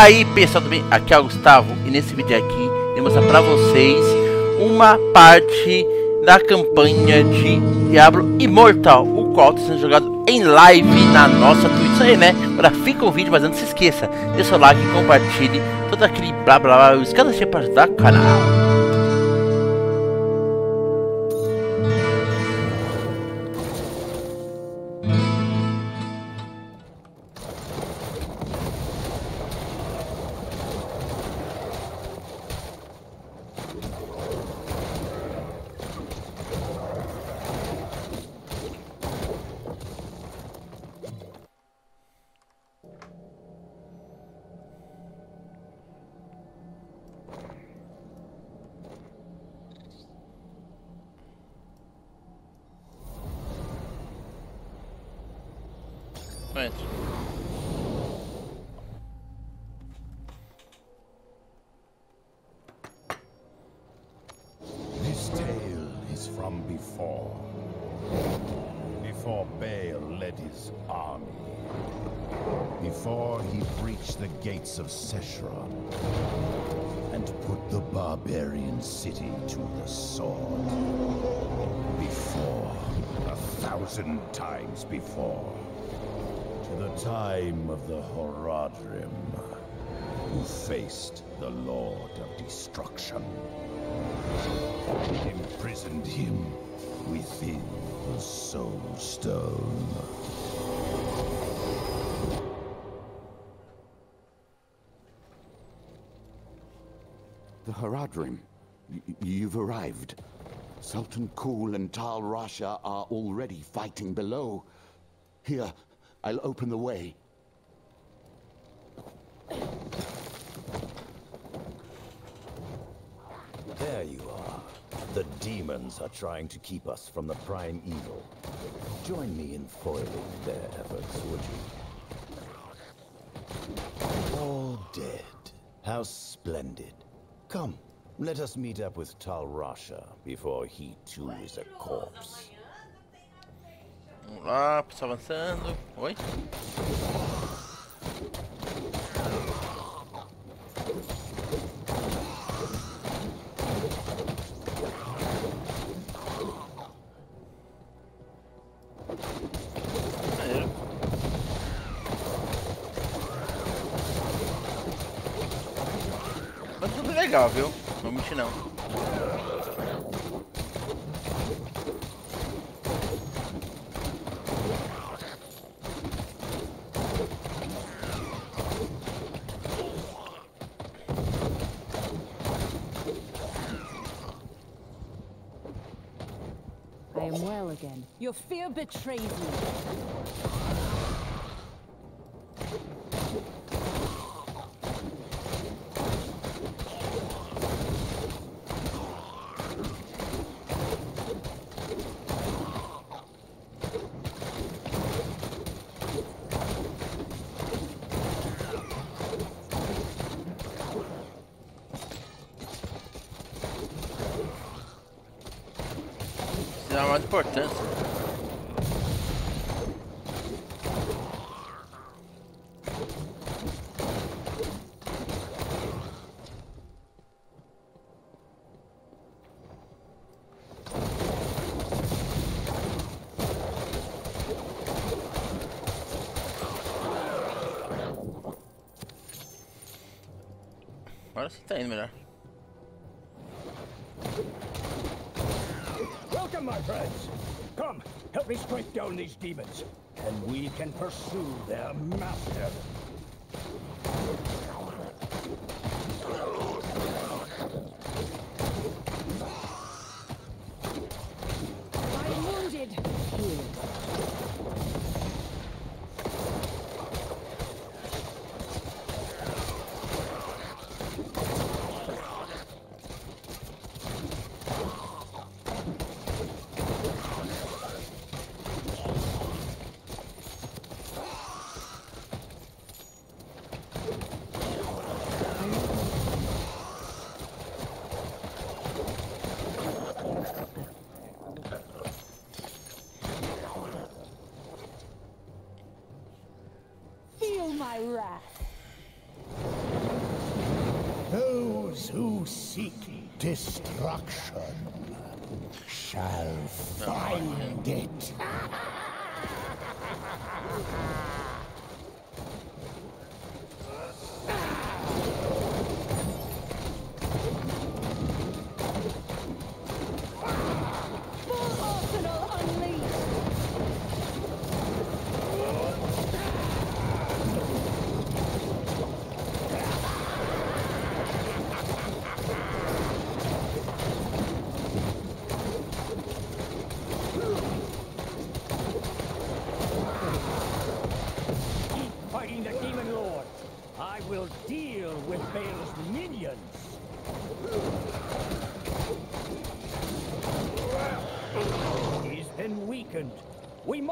aí pessoal, bem? Aqui é o Gustavo e nesse vídeo aqui eu vou mostrar pra vocês uma parte da campanha de Diablo Immortal, o qual está sendo jogado em live na nossa Twitch. Aí, né? Agora fica o vídeo, mas não se esqueça, deixa o like, compartilhe, todo aquele blá blá blá, os caras para ajudar o canal. This tale is from before. Before Baal led his army. Before he breached the gates of Sescheron. And put the barbarian city to the sword. Before. A thousand times before the time of the Horadrim, who faced the Lord of Destruction. Imprisoned him within the Soul Stone. The Horadrim. you've arrived. Zoltun Kulle and Tal Rasha are already fighting below. Here, I'll open the way. There you are. The demons are trying to keep us from the prime evil. Join me in foiling their efforts, would you? All dead. How splendid. Come, let us meet up with Tal Rasha before he too is a corpse. Vamos lá, pessoal avançando. Oi? Legal, viu? Não mentir não. Again. Your fear betrays you. Isso é mais importância. Agora você tá indo melhor. Welcome, my friends. Come, help me strike down these demons, and we can pursue their master. wrath. Those who seek destruction shall find it.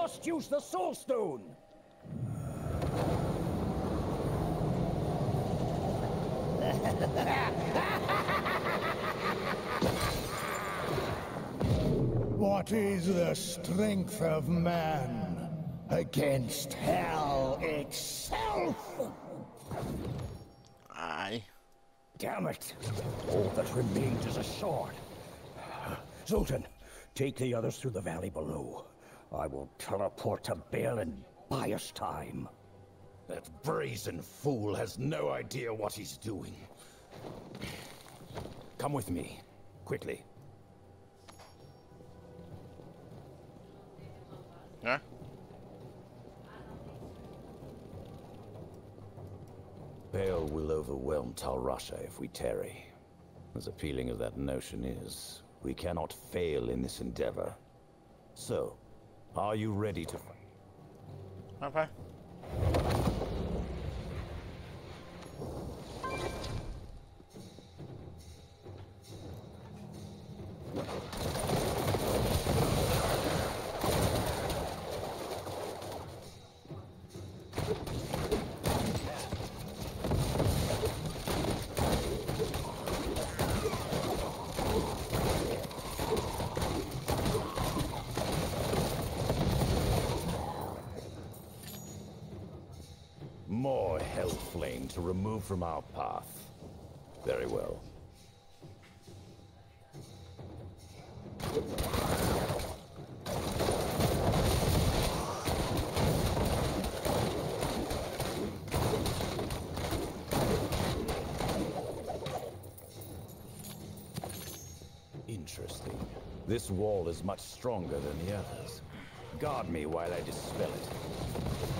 must use the Soul Stone. What is the strength of man against hell itself? Ai. Damn it! All that remains is a sword. Zoltun, take the others through the valley below. I will teleport to Baal and buy us time. That brazen fool has no idea what he's doing. Come with me, quickly. Hã? Baal will overwhelm Tal Rasha if we tarry. As appealing as that notion is, we cannot fail in this endeavor. So, are you ready to fight? Rapaz. To remove from our path. Very well. Interesting. This wall is much stronger than the others. Guard me while I dispel it.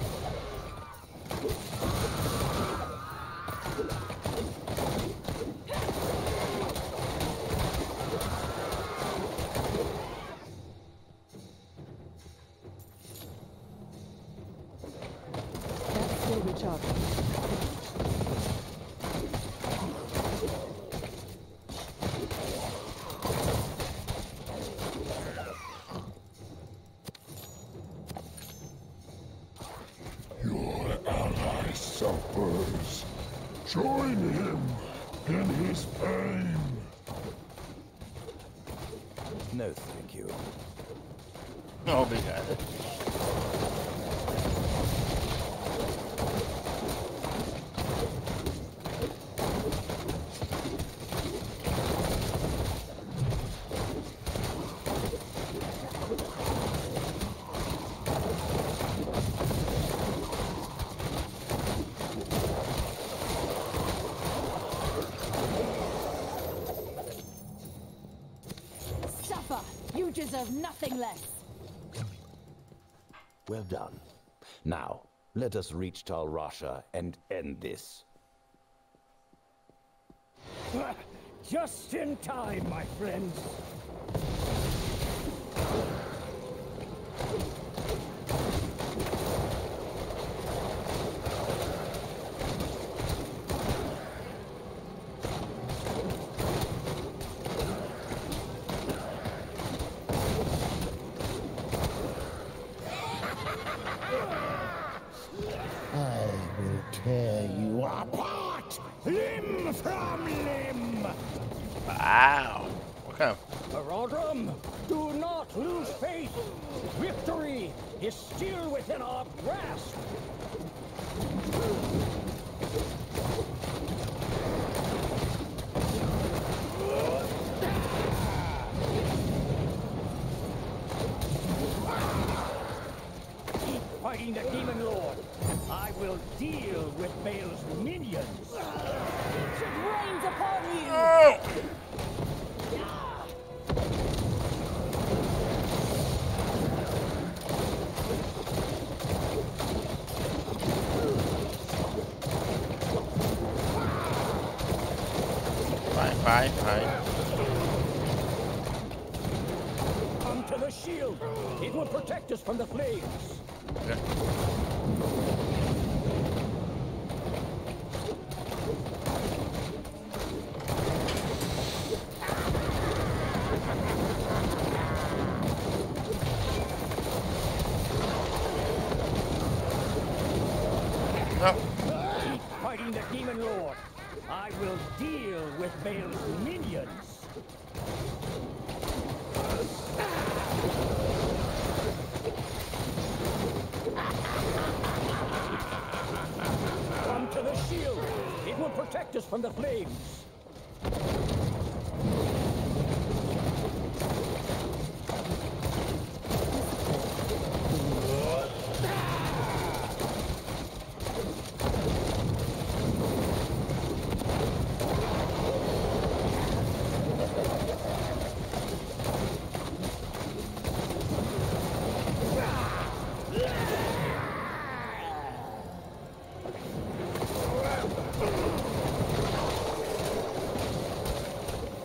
That's still. Your ally suffers. Join him in his pain. No, thank you. I'll be Suffer! You deserve nothing less! Well done. Now, let us reach Tal Rasha and end this. Just in time, my friends. Will tear you apart, limb from limb. Wow. Okay. Horadrim, do not lose faith. Victory is still within our grasp. Deal with Baal's minions. It rains upon you! Vai, vai, vai. Come to the shield. It will protect us from the flames. Não. Keep fighting the demon lord. I will deal with Baal's minions. Come to the shield. It will protect us from the flames.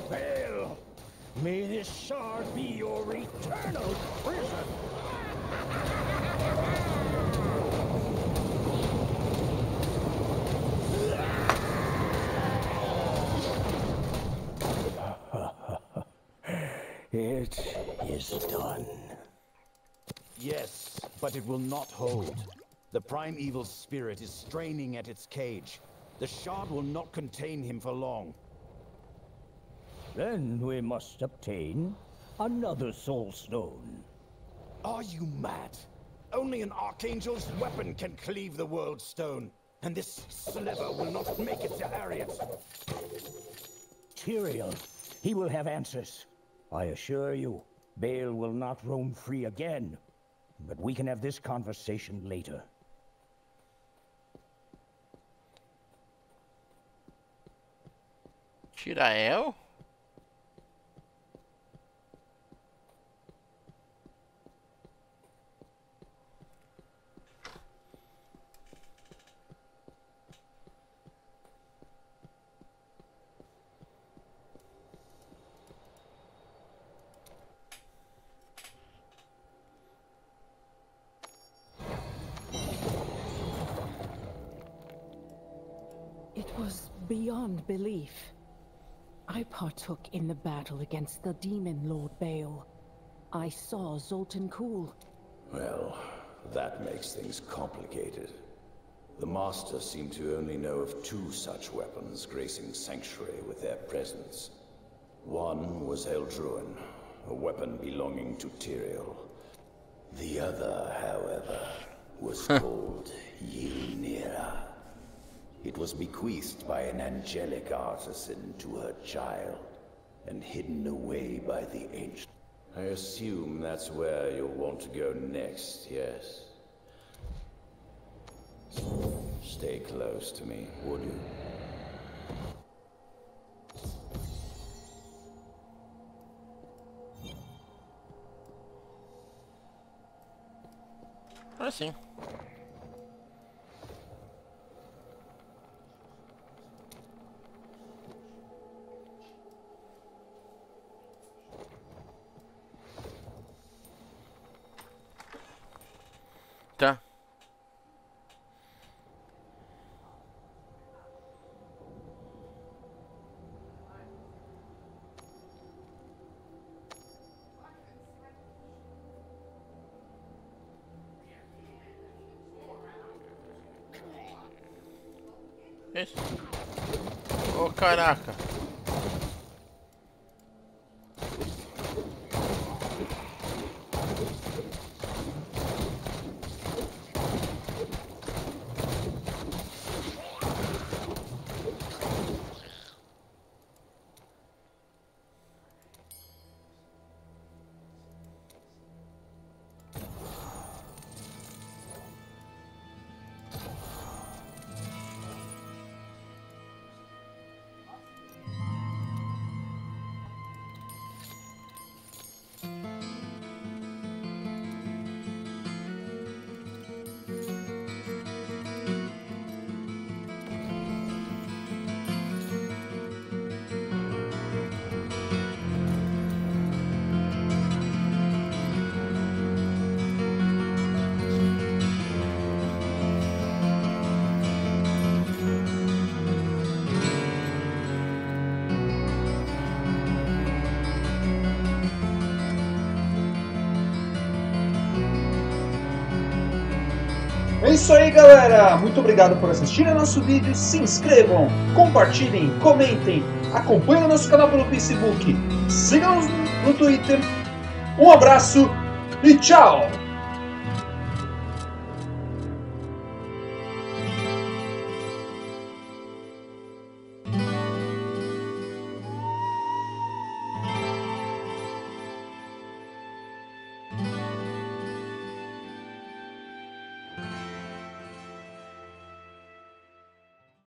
Baal, may this shard be your eternal prison. It is done. Yes, but it will not hold. The primeval spirit is straining at its cage. The shard will not contain him for long. Then we must obtain another soul stone. Are you mad? Only an Archangel's weapon can cleave the World Stone. And this sliver will not make it to Arreat. Tyrael, he will have answers. I assure you, Baal will not roam free again. But we can have this conversation later. Tyrael? It was beyond belief. I partook in the battle against the demon Lord Baal. I saw Zoltun Kulle. Well, that makes things complicated. The Master seemed to only know of two such weapons gracing Sanctuary with their presence. One was Eldruin, a weapon belonging to Tyrael. The other, however, was called Ylnira. It was bequeathed by an angelic artisan to her child, and hidden away by the ancient. I assume that's where you'll want to go next, yes? Stay close to me, would you? Assim. Tá. Isso. Ô caraca. Isso aí, galera! Muito obrigado por assistirem nosso vídeo. Se inscrevam, compartilhem, comentem, acompanhem o nosso canal pelo Facebook, sigam-nos no Twitter. Um abraço e tchau!